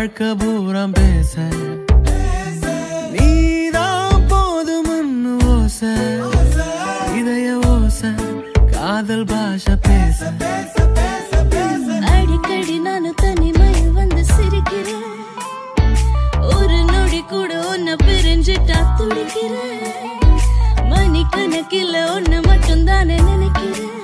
வாழ்க்கை பூரம் பேச. நீதான் போதும்னு ஓச. இதய ஓச காதல் பாஷ பேச. அடிக்கடி நானும் தனிமையில் வந்து சிரிக்கிறேன். ஒரு நொடி கூட உன்னை பிரிஞ்சுட்டா துடிக்கிறேன். மணிக்கணக்கில் ஒன்னு மட்டும்தானே நினைக்கிறேன்.